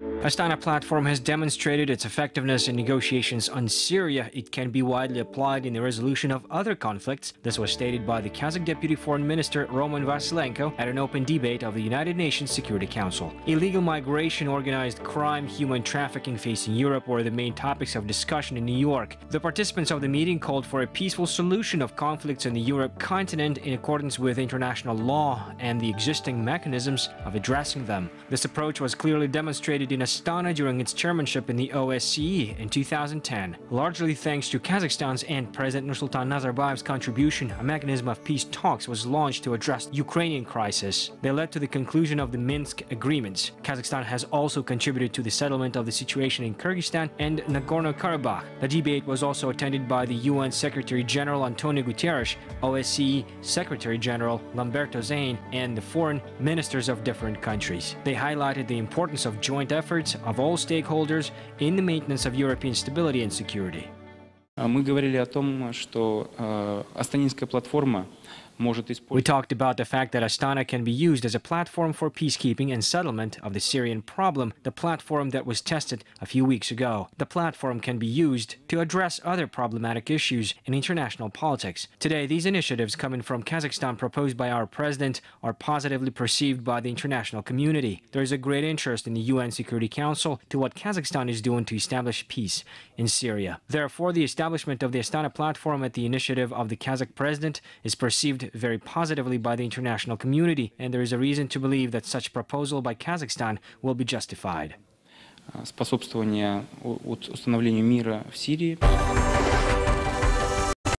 Astana platform has demonstrated its effectiveness in negotiations on Syria. It can be widely applied in the resolution of other conflicts. This was stated by the Kazakh Deputy Foreign Minister Roman Vasilenko at an open debate of the United Nations Security Council. Illegal migration, organized crime, human trafficking facing Europe were the main topics of discussion in New York. The participants of the meeting called for a peaceful solution of conflicts in the Europe continent in accordance with international law and the existing mechanisms of addressing them. This approach was clearly demonstrated in Astana during its chairmanship in the OSCE in 2010. Largely thanks to Kazakhstan's and President Nursultan Nazarbayev's contribution, a mechanism of peace talks was launched to address the Ukrainian crisis. They led to the conclusion of the Minsk agreements. Kazakhstan has also contributed to the settlement of the situation in Kyrgyzstan and Nagorno-Karabakh. The debate was also attended by the UN Secretary General Antonio Guterres, OSCE Secretary General Lamberto Zannier, and the foreign ministers of different countries. They highlighted the importance of joint efforts of all stakeholders in the maintenance of European stability and security. А Мы говорили о том, что э, Астанинская платформа может we talked about the fact that Astana can be used as a platform for peacekeeping and settlement of the Syrian problem, the platform that was tested a few weeks ago. The platform can be used to address other problematic issues in international politics. Today, these initiatives coming from Kazakhstan proposed by our president are positively perceived by the international community. There is a great interest in the UN Security Council to what Kazakhstan is doing to establish peace in Syria. Therefore, the establishment of the Astana platform at the initiative of the Kazakh president is perceived very positively by the international community, and there is a reason to believe that such proposal by Kazakhstan will be justified. э, способствование у- у- установлению мира в Сирии.